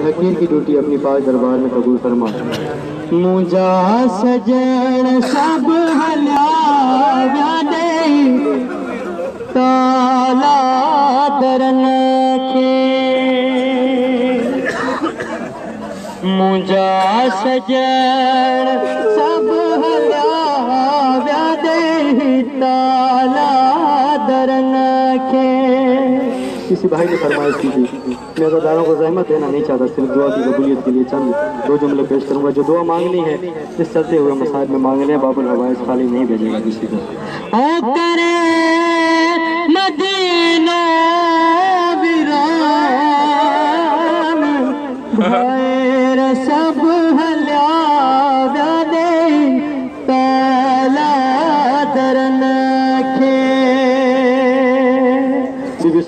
حکیم کی ڈیوٹی اپنی پاک دربار میں قبول فرما۔ مجھا سجن سب ہلا تالا درن کے۔ مجھا سجن سب ہلا تالا کسی بھائی نے فرمائش کی تھی جی، میں عزاداروں کو زحمت دینا نہیں چاہتا، صرف دعا کی قبولیت کے لیے چند دو جملے پیش کروں گا۔ جو دعا مانگنی ہے، اس چلتے ہوئے مسائل میں مانگ لیں، باب الحوائز خالی نہیں بھیجے گا کسی کو۔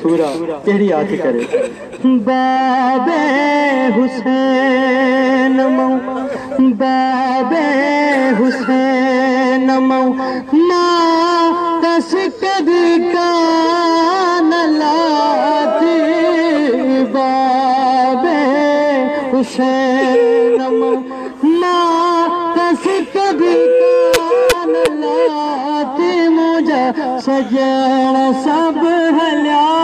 بی بی سورہ کہڑی کرے۔ باب حسین مو باب حسین مو ما کس کبھی کان لاتی باب حسین مو ما کس کبھی کان لاتی مجھا سجن سب ہلیا۔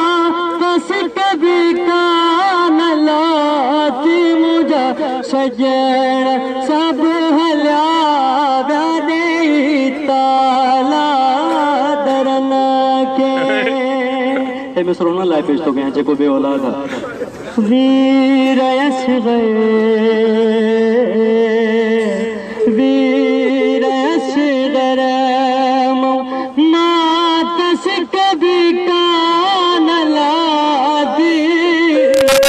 سجن سب ہلیا ویادے تالا درن کے اے میں سرونا لائف پیش تو گیا کو بے اولاد ویر اصغر ویر اصغر مو ناتس کبھی کان لادی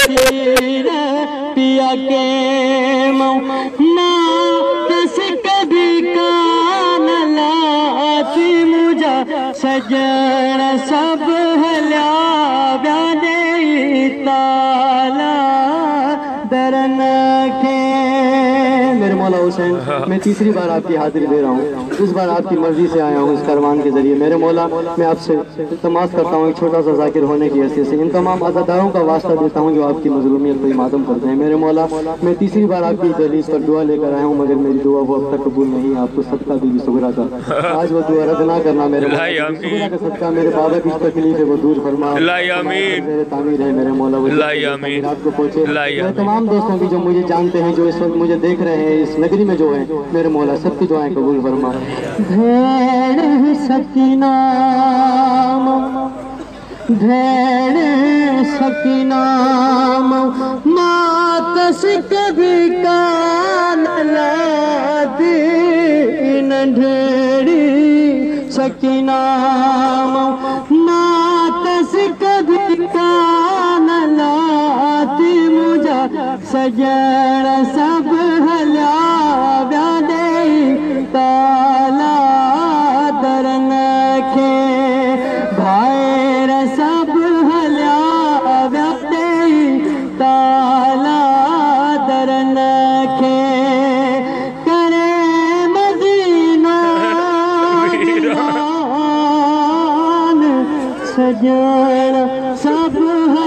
پیا کے مو ناتس کبھی کان لاتی مجھا سجن سب ہلیا ویادے تالا درن میرے مولا حسین میں تیسری بار آپ کی حاضری دے رہا ہوں۔ اس بار آپ کی مرضی سے آیا ہوں اس کروان کے ذریعے۔ میرے مولا میں آپ سے التماس کرتا ہوں ایک چھوٹا سا ذاکر ہونے کی حیثیت سے۔ ان تمام عزاداروں کا واسطہ دیتا ہوں جو آپ کی مظلومیت کو ماتم کرتے ہیں۔ میرے مولا میں تیسری بار آپ کی دہلیز پر دعا لے کر آیا ہوں مگر میری دعا وہ اب تک قبول نہیں۔ آپ کو صدقہ بھی سگرا کا۔ آج وہ دعا رد نہ کرنا میرے مولا۔ کا صدقہ میرے بابا کی تکلیف ہے وہ دور فرما۔ میرے تعمیر ہے میرے مولا۔ وہ۔ آپ کو پہنچے۔ تمام دوستوں کی جو مجھے جانتے ہیں جو اس وقت مجھے دیکھ رہے ہیں اس نگری میں جو ہیں، میرے مولا سب کی دعائیں قبول فرما۔ بھیڑ سکینہ بھیڑ سکینہ ماتس کبھی کان لادی ڈھیڑی سکینہ مجھا سجن سب ہلیا ویادے تالا درن کے بھائر سب ہلیا ویادے تالا درن کے کرے مدینہ سجن سب ہلیا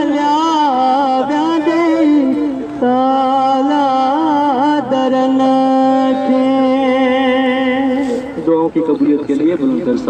کی قبولیت کے لیے بلند